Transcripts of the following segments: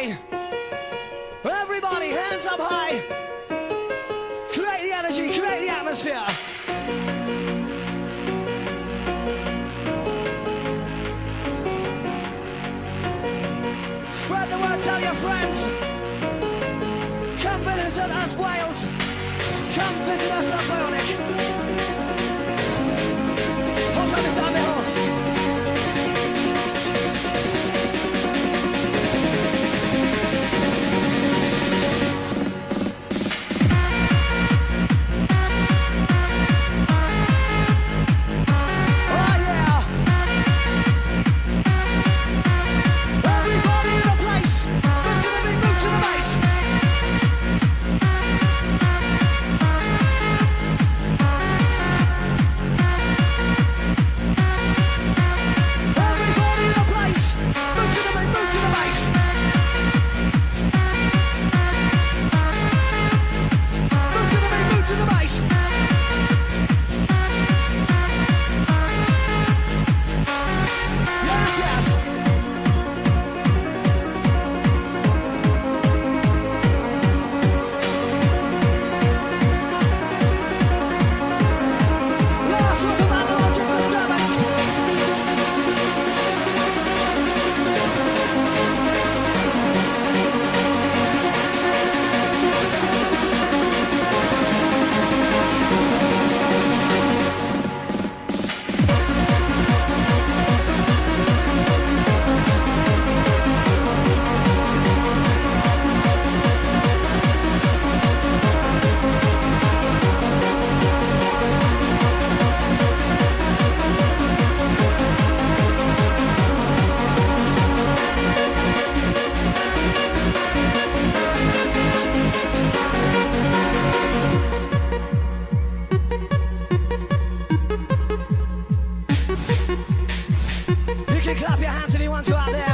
everybody. Everybody, hands up high. Create the energy, create the atmosphere. Spread the word, tell your friends. Come visit us, Wales. Come visit us, Atlantic. Clap your hands if you want to out there.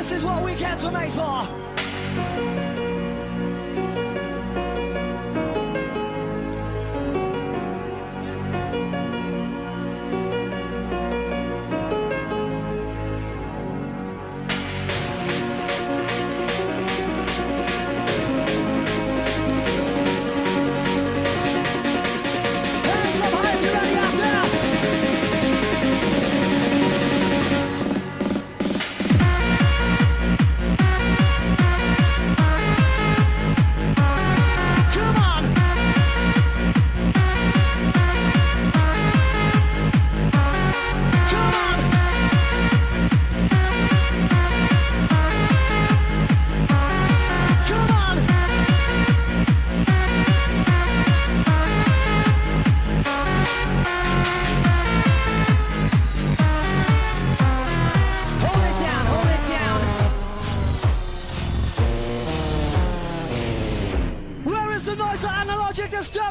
This is what weekends were made for.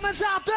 was out